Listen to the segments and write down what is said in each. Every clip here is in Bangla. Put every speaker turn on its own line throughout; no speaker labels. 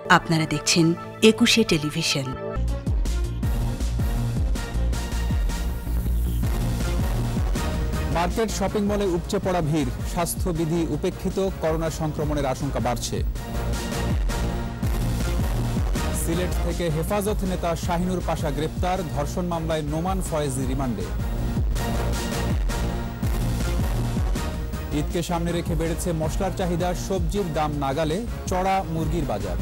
আপনারা দেখছেন একুশে টেলিভিশন।
মার্কেট শপিং মলে উপচে পড়া ভিড়, স্বাস্থ্যবিধি উপেক্ষিত, করোনা সংক্রমণের আশঙ্কা বাড়ছে। সিলেট থেকে হেফাজত নেতা শাহিনুর পাশা গ্রেপ্তার, ধর্ষণ মামলায় নোমান ফয়েজি রিমান্ডে। ঈদকে সামনে রেখে বেড়েছে মশলার চাহিদা, সবজির দাম নাগালে চড়া মুরগির বাজার।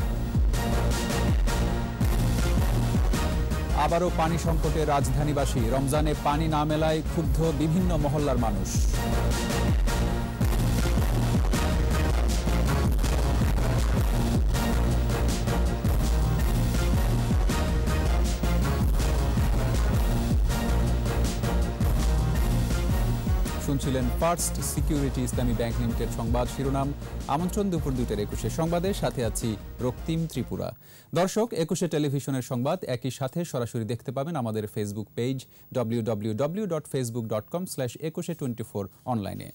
আবারও পানি সংকটে রাজধানীবাসী। রমজানে পানি না মেলায় ক্ষুব্ধ বিভিন্ন মহল্লার মানুষ। শুনছিলেন First Security Islami Bank Limited সংবাদ শিরোনাম। আমন্ত্রণ দুপুর দুইটার একুশে সংবাদের সাথে আছি রক্তিম ত্রিপুরা। দর্শক, একুশে টেলিভিশনের সংবাদ একই সাথে সরাসরি দেখতে পাবেন আমাদের Facebook page W W W dot Facebook dot com slash Ekushey twenty four অনলাইনে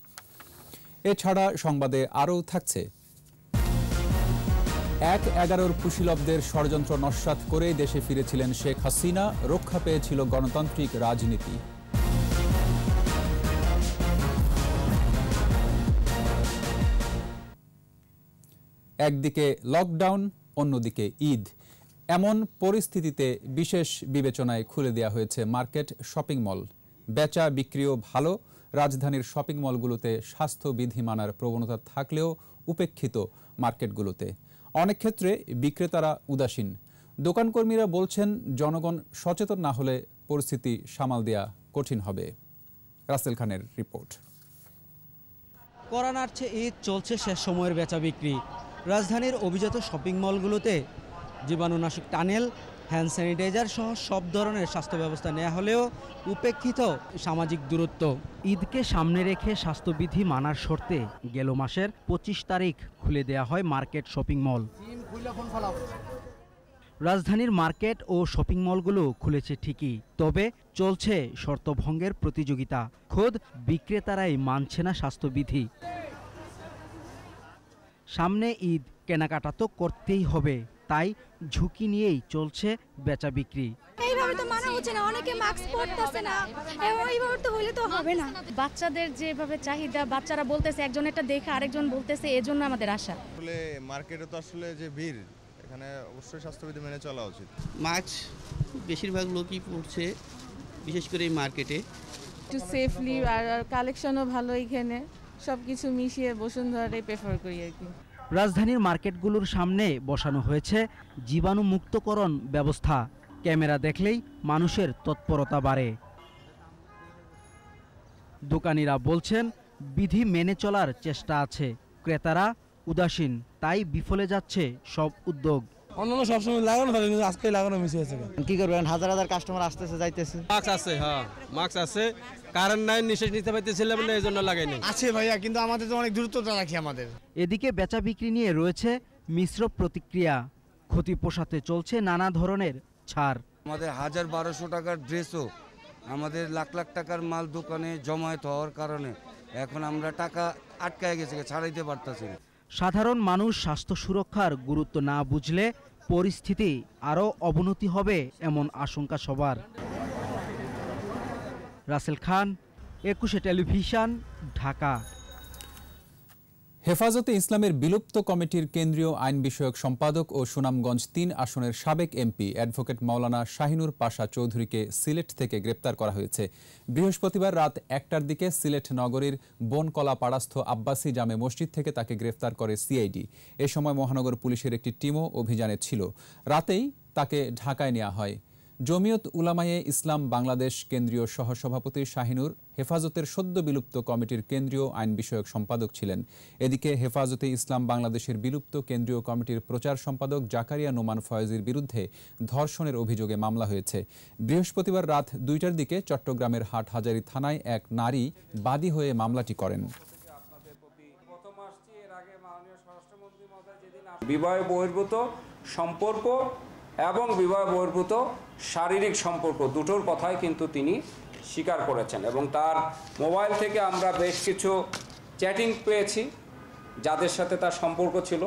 এছাড়া সংবাদে আরও থাকছে। এক এগারোর কুশীলবদের ষড়যন্ত্র নস্বাত করেই দেশে ফিরেছিলেন শেখ হাসিনা, রক্ষা পেয়েছিল গণতান্ত্রিক রাজনীতি। একদিকে লকডাউন অন্যদিকে ঈদ। এমন পরিস্থিতিতে বিশেষ বিবেচনায় খুলে দেওয়া হয়েছে মার্কেট শপিং মল। বেচা বিক্রিও ভালো, রাজধানীর শপিং মলগুলোতে স্বাস্থ্যবিধি মানার প্রবণতা থাকলেও উপেক্ষিত মার্কেটগুলোতে। অনেক ক্ষেত্রে বিক্রেতারা উদাসীন। দোকানকর্মীরা বলছেন, জনগণ সচেতন না হলে পরিস্থিতি সামাল দেয়া কঠিন হবে। রাসেল খানের রিপোর্ট।
করা নাড়ছে ঈদ চলছে শেষ সময়ের বেচা বিক্রি। রাজধানীর অভিজাত শপিং মলগুলোতে জীবাণুনাশক টানেল হ্যান্ড স্যানিটাইজার সহ সব ধরনের স্বাস্থ্য ব্যবস্থা নেওয়া হলেও উপেক্ষিত সামাজিক দূরত্ব। ঈদকে সামনে রেখে স্বাস্থ্যবিধি মানার শর্তে গেল মাসের পঁচিশ তারিখ খুলে দেয়া হয় মার্কেট শপিং মল। রাজধানীর মার্কেট ও শপিং মলগুলো খুলেছে ঠিকই, তবে চলছে শর্তভঙ্গের প্রতিযোগিতা। খোদ বিক্রেতারাই মানছে না স্বাস্থ্যবিধি। সামনে ঈদ কেনাকাটা তো করতেই হবে তাই ঝুঁকি নিয়েই চলছে বেচা বিক্রি।
এইভাবে তো মানা হচ্ছে না অনেকে মাস্ক পরতেছে না। এইভাবে তো হইলে তো হবে না।
বাচ্চাদের যেভাবে চাহিদা বাচ্চারা বলতেছে একজন একটা দেখে আরেকজন বলতেছে এজন্য আমাদের আশা।
আসলে মার্কেটে তো আসলে যে ভিড় এখানে অবশ্যই স্বাস্থ্যবিধি মেনে চলা উচিত।
মাস্ক বেশিরভাগ লোকই পড়ছে বিশেষ করে এই মার্কেটে।
একটু সেফলি আর কালেকশনও ভালো এখানে। সব কিছু মিশিয়ে বসুন্ধরাটাই প্রেফার করি আর কি।
রাজধানীর মার্কেটগুলোর সামনে বসানো হয়েছে জীবাণু মুক্তকরণ ব্যবস্থা। ক্যামেরা দেখলেই মানুষের তৎপরতা বাড়ে। দোকানিরা বলছেন, বিধি মেনে চলার চেষ্টা আছে। ক্রেতারা উদাসীন, তাই বিফলে যাচ্ছে সব উদ্যোগ।
অন্যান্য সবসময় লাগানো থাকে কিন্তু আজকে লাগানো মিশে আছে
কি করবেন? হাজার হাজার কাস্টমার আসতেছে যাইতেছে।
মাস্ক আছে হ্যাঁ মাস্ক আছে। কারেন্ট নাই নিঃশ্বাস নিতে পারতেছিলাম না এই জন্য লাগাইনি।
আছে ভাইয়া কিন্তু আমাদের তো অনেক দূরত্বটা রাখি আমাদের।
এদিকে বেচা বিক্রি নিয়ে রয়েছে মিশ্র প্রতিক্রিয়া। ক্ষতি পোষাতে চলছে নানা ধরনের ছাড়।
আমাদের হাজার বারোশো টাকার ড্রেসও আমাদের লাখ লাখ টাকার মাল দোকানে জমায়েত হওয়ার কারণে এখন আমরা টাকা আটকায় গেছে ছাড়াইতে পারতেছি না।
সাধারণ মানুষ স্বাস্থ্য সুরক্ষার গুরুত্ব না বুঝলে পরিস্থিতি আরও অবনতি হবে এমন আশঙ্কা সবার। রাসেল খান, একুশে টেলিভিশন, ঢাকা।
হেফাজতে ইসলামের বিলুপ্ত কমিটির কেন্দ্রীয় আইন বিষয়ক সম্পাদক ও সুনামগঞ্জ তিন আসনের সাবেক এমপি অ্যাডভোকেট মাওলানা শাহিনুর পাশা চৌধুরীকে সিলেট থেকে গ্রেপ্তার করা হয়েছে। বৃহস্পতিবার রাত একটার দিকে সিলেট নগরীর বনকলা পাড়াস্থ আব্বাসী জামে মসজিদ থেকে তাকে গ্রেফতার করে সিআইডি। এ সময় মহানগর পুলিশের একটি টিমও অভিযানে ছিল। রাতেই তাকে ঢাকায় নেওয়া হয়। জমিয়ত উলামায়ে ইসলাম বাংলাদেশ কেন্দ্রীয় সহসভাপতি শাহিনুর হেফাজতের সদ্য বিলুপ্ত কমিটির কেন্দ্রীয় আইন বিষয়ক সম্পাদক ছিলেন। এদিকে হেফাজতে ইসলাম বাংলাদেশের বিলুপ্ত কেন্দ্রীয় কমিটির প্রচার সম্পাদক জাকারিয়া নোমান ফয়েজির বিরুদ্ধে ধর্ষণের অভিযোগে মামলা হয়েছে। বৃহস্পতিবার রাত দুইটার দিকে চট্টগ্রামের হাটহাজারী থানায় এক নারী বাদী হয়ে মামলাটি করেন।
বিবাহ বহির্ভূত সম্পর্ক এবং বিবাহ বহির্ভূত শারীরিক সম্পর্ক দুটোর কথাই কিন্তু তিনি স্বীকার করেছেন এবং তার মোবাইল থেকে আমরা বেশ কিছু চ্যাটিং পেয়েছি, যাদের সাথে তার সম্পর্ক ছিল।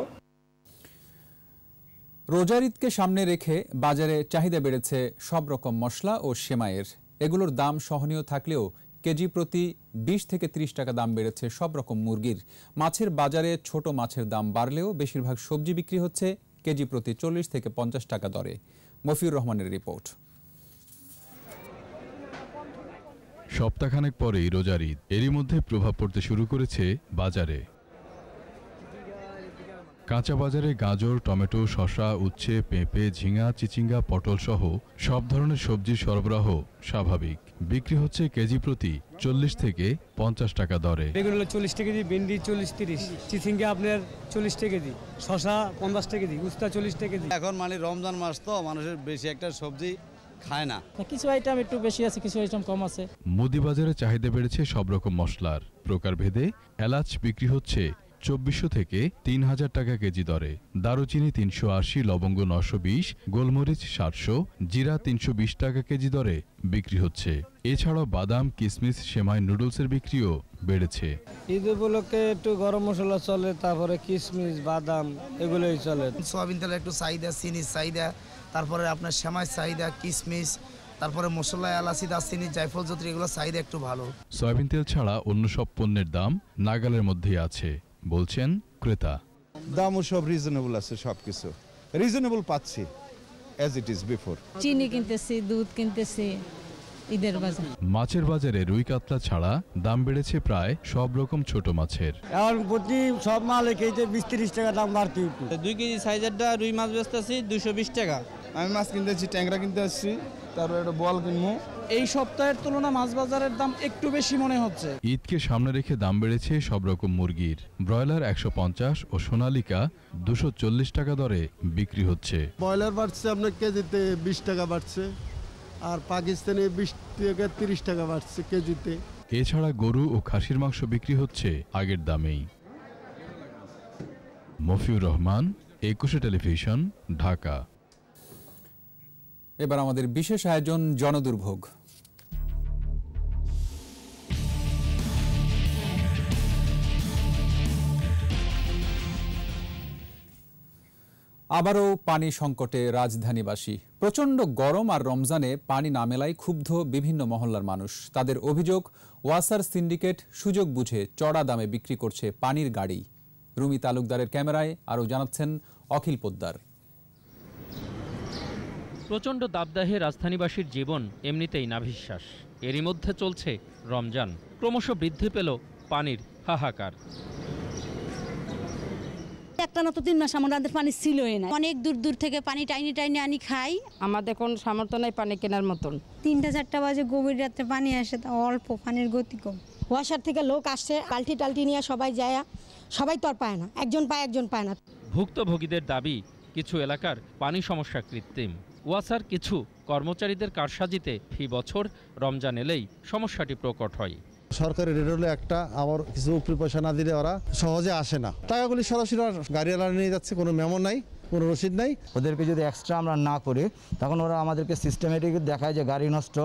রোজার ঈদকে সামনে রেখে বাজারে চাহিদা বেড়েছে সব রকম মশলা ও সেমাইয়ের। এগুলোর দাম সহনীয় থাকলেও কেজি প্রতি বিশ থেকে ত্রিশ টাকা দাম বেড়েছে সব রকম মুরগির। মাছের বাজারে ছোট মাছের দাম বাড়লেও বেশিরভাগ সবজি বিক্রি হচ্ছে কেজি প্রতি চল্লিশ থেকে পঞ্চাশ টাকা দরে। মফিউর রহমানের রিপোর্ট।
সপ্তাহখানেক পরেই রোজার ঈদ। এরই মধ্যে প্রভাব পড়তে শুরু করেছে বাজারে। কাঁচা বাজারে গাজর টমেটো শশা উচ্ছে পেঁপে ঝিঙা চিচিঙ্গা পটল সহ সব ধরনের সবজির সরবরাহ স্বাভাবিক। বিক্রি হচ্ছে কেজি প্রতি চল্লিশ থেকে পঞ্চাশ টাকা দরে।
বেগুন হলো চল্লিশ টাকা কেজি ভেন্ডি চল্লিশ তিরিশ চিচিঙ্গা আপনার চল্লিশ টাকা কেজি শশা পঞ্চাশ টাকা কেজি উস্তা চল্লিশ টাকা কেজি।
এখন মানে রমজান মাস তো মানুষের বেশি একটা সবজি খায় না।
কিছু আইটেম একটু বেশি আছে কিছু আইটেম কম আছে।
মুদি বাজারে চাহিদা বেড়েছে সব রকম মশলার। প্রকারভেদে এলাচ বিক্রি হচ্ছে চব্বিশশো থেকে তিন হাজার টাকা কেজি দরে। দারুচিনি তিনশো আশি লবঙ্গ নশো বিশ গোলমরিচ সাতশো জিরা তিনশো বিশ টাকা কেজি দরে বিক্রি হচ্ছে। এছাড়াও বাদাম কিসমিস সেমাই নুডলসের বিক্রিও বেড়েছে।
ঈদ উপলক্ষে একটু গরম মশলা চলে তারপরে কিসমিস বাদাম এগুলোই চলে।
সয়াবিন তেলের একটু চাহিদা চিনির চাহিদা তারপরে আপনার শ্যামাই চাহিদা কিশমিশ তারপরে মশলা এলাচি দারচিনি জায়ফল জত্রি এগুলো চাহিদা একটু ভালো।
সয়াবিন তেল ছাড়া অন্য সব পণ্যের দাম নাগালের মধ্যেই আছে। বলছেন ক্রেতা।
দামও সব রিজনেবল আছে সব কিছু রিজনেবল পাচ্ছি অ্যাজ ইট ইজ বিফোর
চিনি কিনতেছি দুধ কিনতেছি ঈদের বাজার।
মাছের বাজারে রুই কাতলা ছাড়া দাম বেড়েছে প্রায় সব রকম ছোট মাছের।
এখন প্রতি সব মাল কেজিতে বিশ তিরিশ টাকা দাম বাড়তি।
দুই কেজি সাইজেরটা রুই মাছ বেচতেছি দুশো বিশ টাকা।
আমি মাছ কিনতে আসছি ট্যাংরা কিনতে আসছি তারপর একটা বল কিনবো।
এই সপ্তাহের তুলনা মাছ বাজারের দাম একটু বেশি মনে হচ্ছে।
ঈদকে সামনে রেখে দাম বেড়েছে সব রকম মুরগির। ব্রয়লার একশো পঞ্চাশ ও সোনালিকা দুশো চল্লিশ টাকা দরে বিক্রি হচ্ছে।
ব্রয়লার বাড়ছে আপনার কেজিতে বিশ টাকা বাড়ছে আর পাকিস্তানে বিশ থেকে তিরিশ টাকা বাড়ছে কেজিতে।
এছাড়া গরু ও খাসির মাংস বিক্রি হচ্ছে আগের দামেই। মফিউর রহমান একুশে টেলিভিশন ঢাকা।
এবার আমাদের বিশেষ আয়োজন জনদুর্ভোগ। আবারও পানি সংকটে রাজধানীবাসী। প্রচণ্ড গরম আর রমজানে পানি না মেলায় ক্ষুব্ধ বিভিন্ন মহল্লার মানুষ। তাদের অভিযোগ, ওয়াসার সিন্ডিকেট সুযোগ বুঝে চড়া দামে বিক্রি করছে পানির গাড়ি। রুমি তালুকদারের ক্যামেরায় আরও জানাচ্ছেন অখিল পোদ্দার।
প্রচণ্ড দাবদাহে রাজধানীবাসীর জীবন এমনিতেই নাভিশ্বাস। এরই মধ্যে চলছে রমজান। ক্রমশ বৃদ্ধি পেল পানির হাহাকার।
একটা না তো তিন মাস আমাদের পানি ছিলই না। অনেক দূর দূর থেকে পানি টাইনি টাইনি আনি খাই।
আমাদের কোন সামর্থ্য নাই পানি কেনার মতন।
তিনটা চারটা বাজে গভীর রাতে পানি আসে তা অল্প পানির গতি কম।
ওয়াসার থেকে লোক আসছে বালতি টালটি নিয়ে সবাই যায় সবাই তো আর পায় না। একজন পায় একজন পায় না।
ভুক্তভোগীদের দাবি কিছু এলাকার পানি সমস্যা কৃত্রিম। ওয়াসার কিছু কর্মচারীদের কারসাজিতে ফি বছর রমজান এলেই সমস্যাটি প্রকট হয়।
সরকারি রেট হলে একটা আবার কিছু উপরি পয়সা না দিলে ওরা সহজে আসে না। টাকাগুলি সরাসরি আর গাড়িওয়ালা নিয়ে যাচ্ছে কোনো মেমো নাই কোনো রসিদ নাই।
ওদেরকে যদি এক্সট্রা আমরা না করি তখন ওরা আমাদেরকে সিস্টেমেটিক দেখায় যে গাড়ি নষ্ট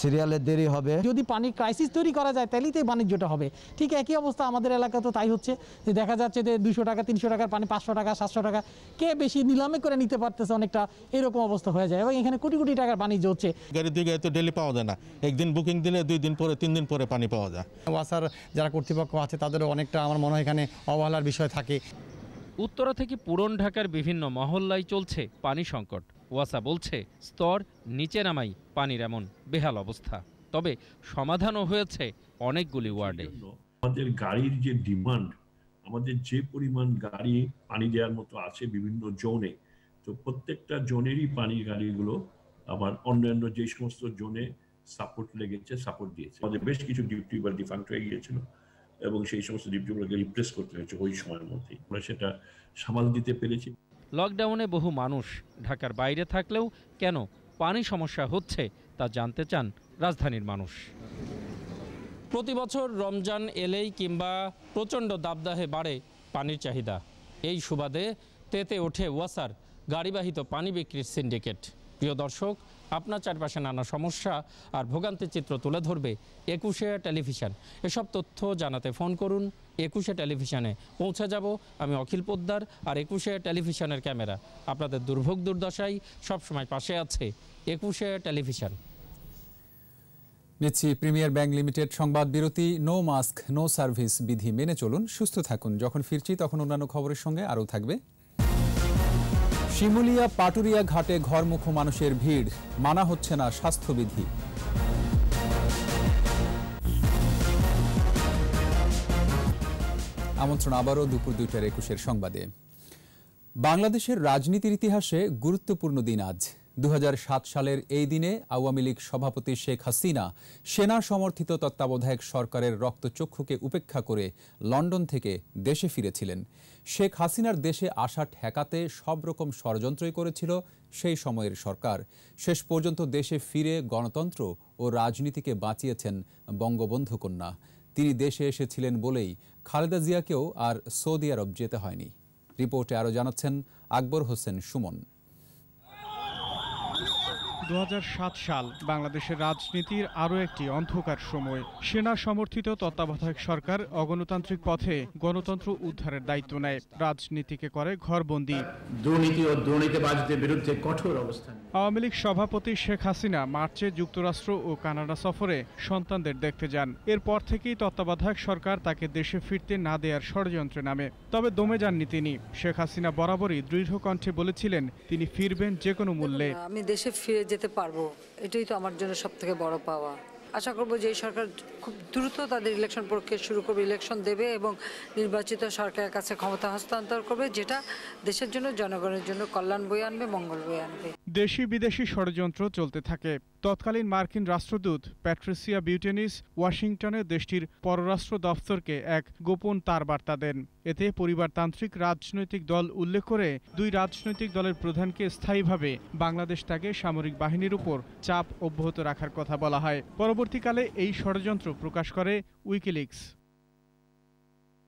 সিরিয়ালের দেরি হবে।
যদি পানির ক্রাইসিস তৈরি করা যায় তাহলেই তো এই বাণিজ্যটা হবে। ঠিক একই অবস্থা আমাদের এলাকা তো তাই হচ্ছে। যে দেখা যাচ্ছে যে দুশো টাকা তিনশো টাকার পানি পাঁচশো টাকা সাতশো টাকা কে বেশি নিলামে করে নিতে পারতেছে অনেকটা এরকম অবস্থা হয়ে যায়। এবং এখানে কোটি কোটি টাকার বাণিজ্য হচ্ছে।
গাড়ি দুই গাড়ি তো ডেলি পাওয়া যায় না। একদিন বুকিং দিলে দুই দিন পরে তিন দিন পরে পানি পাওয়া যায়।
ওয়াসার যারা কর্তৃপক্ষ আছে তাদেরও অনেকটা আমার মনে হয় এখানে অবহেলার বিষয় থাকে।
উত্তরা থেকে পুরন ঢাকার বিভিন্ন মহল্লায় চলছে পানি সংকট। ওয়াসা বলছে, স্তর নিচে নামাই, পানির এমন বেহাল অবস্থা। তবে সমাধানও হয়েছে অনেকগুলি ওয়ার্ডে।
আমাদের গাড়ির যে ডিমান্ড, আমাদের যে পরিমাণ গাড়ি পানি দেওয়ার মতো আছে বিভিন্ন জোনে, তো প্রত্যেকটা জোনেরই পানির গাড়িগুলো আবার অন্যান্য যে সমস্ত জোনে সাপোর্ট লেগেছে, সাপোর্ট দিয়েছে। আমাদের বেশ কিছু ডিউটি বা ডিফাঙ্ক্ট হয়ে গিয়েছিল এবং সেই সমস্ত ডিউটিগুলোকে রিপ্লেস করতে হয়েছে ওই সময়ের মধ্যেই। আমরা সেটা সামাল দিতে পেরেছি।
লকডাউনে বহু মানুষ ঢাকার বাইরে থাকলেও কেন পানি সমস্যা হচ্ছে তা জানতে চান রাজধানীর মানুষ। প্রতি বছর রমজান এলেই কিংবা প্রচণ্ড দাবদাহে বাড়ে পানির চাহিদা। এই সুবাদে তেতে ওঠে ওয়াসার, গাড়িবাহিত পানি বিক্রির সিন্ডিকেট। প্রিয় দর্শক আপনার চারপাশে নানা সমস্যা আর ভোগান্তির চিত্র তুলে ধরবে একুশে টেলিভিশন। এসব তথ্য জানাতে ফোন করুন, একুশে টেলিভিশনে। পৌঁছে যাব আমি অখিল পোদ্দার আর একুশে টেলিভিশনের ক্যামেরা। আপনাদের দুর্ভোগ দুর্দশায় সবসময় পাশে আছে একুশে টেলিভিশন।
নিচ্ছি প্রিমিয়ার ব্যাংক লিমিটেড সংবাদ বিরতি। নো মাস্ক, নো সার্ভিস বিধি মেনে চলুন, সুস্থ থাকুন। যখন ফিরছি তখন অন্যান্য খবরের সঙ্গে আরও থাকবে শিমুলিয়া পাটুরিয়া ঘাটে ঘরমুখো মানুষের ভিড়। মানা হচ্ছে না স্বাস্থ্যবিধি। আমন্ত্রণ আবারও দুপুর দুইটার একুশের সংবাদে। বাংলাদেশের রাজনীতির ইতিহাসে গুরুত্বপূর্ণ দিন আজ। দু হাজার সাত সালের এই দিনে আওয়ামী লীগ সভাপতি শেখ হাসিনা সেনা সমর্থিত তত্ত্বাবধায়ক সরকারের রক্তচক্ষুকে উপেক্ষা করে লন্ডন থেকে দেশে ফিরেছিলেন। শেখ হাসিনার দেশে আসা ঠেকাতে সব রকম ষড়যন্ত্রই করেছিল সেই সময়ের সরকার। শেষ পর্যন্ত দেশে ফিরে গণতন্ত্র ও রাজনীতিকে বাঁচিয়েছেন বঙ্গবন্ধু কন্যা তিনি দেশে এসেছিলেন বলেই খালেদা জিয়াকেও আর সৌদি আরব যেতে হয়নি। রিপোর্টে আরও জানাচ্ছেন আকবর হোসেন সুমন।
দু হাজার সাত সাল বাংলাদেশের রাজনীতির আরও একটি অন্ধকার সময়। সেনা সমর্থিত তত্ত্বাবধায়ক সরকার অগণতান্ত্রিক পথে গণতন্ত্র উদ্ধারের দায়িত্ব নেয়। রাজনীতিকে করে ঘরবন্দি।
দুর্নীতি ও দুর্নীতিবাজদের বিরুদ্ধে কঠোর অবস্থান।
আওয়ামী লীগ সভাপতি শেখ হাসিনা মার্চে যুক্তরাষ্ট্র ও কানাডা সফরে সন্তানদের দেখতে যান। এরপর থেকেই তত্ত্বাবধায়ক সরকার তাকে দেশে ফিরতে না দেওয়ার ষড়যন্ত্রে নামে। তবে দমে যাননি তিনি। শেখ হাসিনা বরাবরই দৃঢ় কণ্ঠে বলেছিলেন তিনি ফিরবেন যে কোনো মূল্যে।
আমি দেশে ফিরে যেতে পারব এটাই তো আমার জন্য সব থেকে বড় পাওয়া। আশা করব যে এই সরকার খুব দ্রুত তাদের ইলেকশন প্রক্রিয়া শুরু করবে ইলেকশন দেবে এবং নির্বাচিত সরকারের কাছে ক্ষমতা হস্তান্তর করবে, যেটা দেশের জন্য, জনগণের জন্য কল্যাণ বয়ে আনবে, মঙ্গল বয়ে আনবে।
দেশি বিদেশি ষড়যন্ত্র চলতে থাকে। তৎকালীন মার্কিন রাষ্ট্রদূত প্যাট্রিসিয়া বিউটেনিস ওয়াশিংটনে দেশটির পররাষ্ট্র দফতরকে এক গোপন তার বার্তা দেন। এতে পরিবারতান্ত্রিক রাজনৈতিক দল উল্লেখ করে দুই রাজনৈতিক দলের প্রধানকে স্থায়ীভাবে বাংলাদেশ ত্যাগে সামরিক বাহিনীর উপর চাপ অব্যাহত রাখার কথা বলা হয়। পরবর্তীকালে এই ষড়যন্ত্র প্রকাশ করে উইকিলিক্স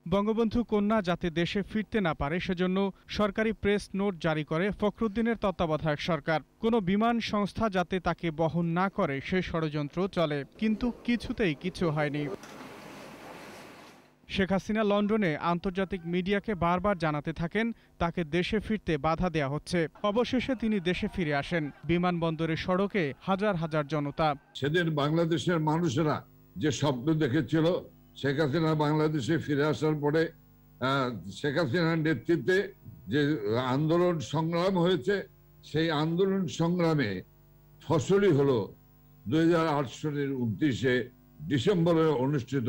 বঙ্গবন্ধু কন্যা যাতে দেশে ফিরতে না পারে সেজন্য সরকারি প্রেস নোট জারি করে ফখরুদ্দিনের তত্ত্বাবধায়ক সরকার। কোনো বিমান সংস্থা যাতে তাকে বহন না করে সে ষড়যন্ত্র চলে, কিন্তু কিছুতেই কিছু হয়নি। শেখ হাসিনা লন্ডনে আন্তর্জাতিক মিডিয়াকে বারবার জানাতে থাকেন, তাকে দেশে ফিরতে বাধা দেয়া হচ্ছে। অবশেষে তিনি দেশে ফিরে আসেন। বিমানবন্দরের সড়কে হাজার হাজার জনতা।
সেদিন বাংলাদেশের মানুষেরা যে স্বপ্ন দেখেছিল, শেখ হাসিনা বাংলাদেশে ফিরে আসার পরে শেখ হাসিনার নেতৃত্বে যে আন্দোলন সংগ্রাম হয়েছে, সেই আন্দোলন সংগ্রামে ফসলই হলো দুই হাজার আট সালের উনত্রিশে ডিসেম্বরে অনুষ্ঠিত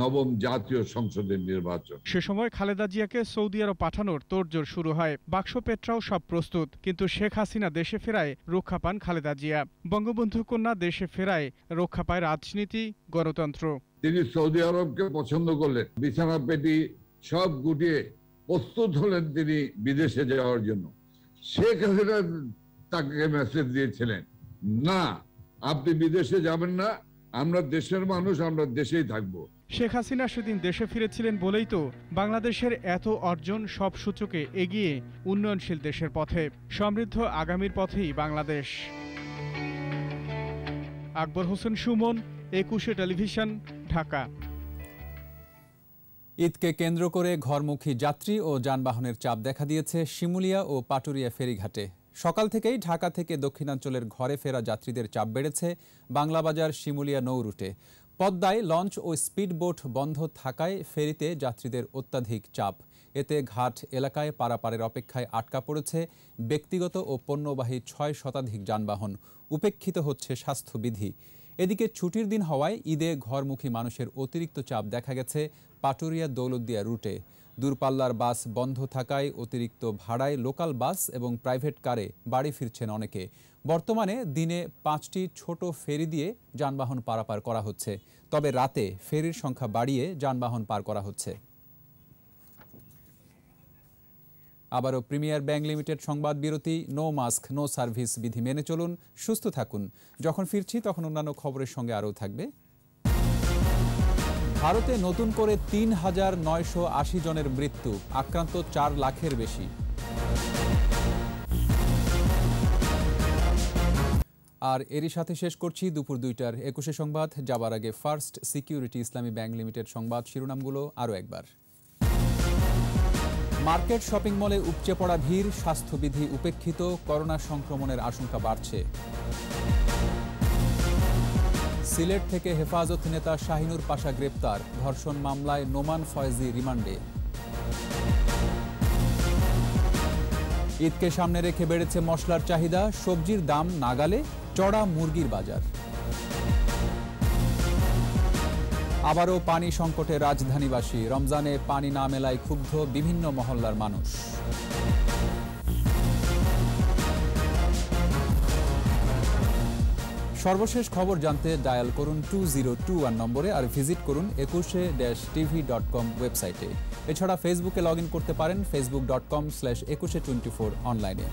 নবম জাতীয় সংসদের নির্বাচন।
সে সময় খালেদা জিয়াকে সৌদি আরব পাঠানোর তোড়জোড় শুরু হয়। বাক্স পেট্রাও সব প্রস্তুত। কিন্তু শেখ হাসিনা দেশে ফেরায় রক্ষা পান খালেদা জিয়া। বঙ্গবন্ধু কন্যা দেশে ফেরায় রক্ষা পায় রাজনীতি গণতন্ত্র।
তিনি সৌদি আরবকে পছন্দ করলেন। বিছানা পেটি সব গুটিয়ে প্রস্তুত হলেন তিনি বিদেশে যাওয়ার জন্য। শেখ হাসিনা তাকে মেসেজ দিয়েছিলেন না আপনি বিদেশে যাবেন না আমরা দেশের মানুষ আমরা দেশেই থাকব।
শেখ হাসিনা সেদিন দেশে ফিরেছিলেন বলেই তো বাংলাদেশের এত অর্জন সব সূচকে এগিয়ে উন্নয়নশীল দেশের পথে। সমৃদ্ধ আগামীর পথেই বাংলাদেশ। আকবর হোসেন সুমন একুশে টেলিভিশন ঢাকা।
ঈদকে কেন্দ্র করে ঘরমুখী যাত্রী ও যানবাহনের চাপ দেখা দিয়েছে শিমুলিয়া ও পাটুরিয়া ফেরিঘাটে। সকাল থেকেই ঢাকা থেকে দক্ষিণাঞ্চলের ঘরে ফেরা যাত্রীদের চাপ বেড়েছে বাংলাবাজার শিমুলিয়া নৌ রুটে। পদ্মায় লঞ্চ ও স্পিডবোট বন্ধ থাকায় ফেরিতে যাত্রীদের অত্যাধিক চাপ। এতে ঘাট এলাকায় পারাপারের অপেক্ষায় আটকা পড়েছে ব্যক্তিগত ও পণ্যবাহী ছয় শতাধিক যানবাহন। উপেক্ষিত হচ্ছে স্বাস্থ্যবিধি। এদিকে ছুটির দিন হওয়ায় ঈদে ঘরমুখী মানুষের অতিরিক্ত চাপ দেখা গেছে পাটুরিয়া দৌলতদিয়া রুটে। দূরপাল্লার বাস বন্ধ থাকায় অতিরিক্ত ভাড়ায় লোকাল বাস এবং প্রাইভেট কারে বাড়ি ফিরছেন অনেকে। বর্তমানে দিনে পাঁচটি ছোট ফেরি দিয়ে যানবাহন পারাপার করা হচ্ছে। তবে রাতে ফেরির সংখ্যা বাড়িয়ে যানবাহন পার করা হচ্ছে। আবারও প্রিমিয়ার ব্যাংক লিমিটেড সংবাদ বিরতি, নো মাস্ক, নো সার্ভিস বিধি মেনে চলুন, সুস্থ থাকুন। যখন ফিরছি তখন অন্যান্য খবরের সঙ্গে আরও থাকবে ভারতে নতুন করে তিন হাজার নয়শো আশি জনের মৃত্যু, আক্রান্ত চার লাখের বেশি। আর এরই সাথে শেষ করছি দুপুর দুইটার একুশে সংবাদ, যাবার আগে First Security Islami Bank Limited সংবাদ শিরোনামগুলো আরও একবার। মার্কেট শপিং মলে উপচে পড়া ভিড়, স্বাস্থ্যবিধি উপেক্ষিত, করোনা সংক্রমণের আশঙ্কা বাড়ছে। সিলেট থেকে হেফাজত নেতা শাহিনুর পাশা গ্রেপ্তার। ধর্ষণ মামলায় নোমান ফয়েজি রিমান্ডে। ঈদকে সামনে রেখে বেড়েছে মশলার চাহিদা, সবজির দাম নাগালে চড়া মুরগির বাজার। আবারও পানি সংকটে রাজধানীবাসী। রমজানে পানি না মেলায় ক্ষুব্ধ বিভিন্ন মহল্লার মানুষ। সর্বশেষ খবর জানতে ডায়াল করুন টু জিরো টু ওয়ান নম্বরে আর ভিজিট করুন একুশে ড্যাশ টিভি ডট কম ওয়েবসাইটে। এছাড়া ফেসবুকে লগ ইন করতে পারেন Facebook dot com slash Ekushey twenty four অনলাইনে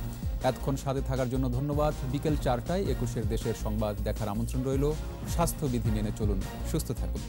এতক্ষণ সাথে থাকার জন্য ধন্যবাদ। বিকেল চারটায় একুশের দেশের সংবাদ দেখার আমন্ত্রণ রইল। স্বাস্থ্যবিধি মেনে চলুন। সুস্থ থাকুন।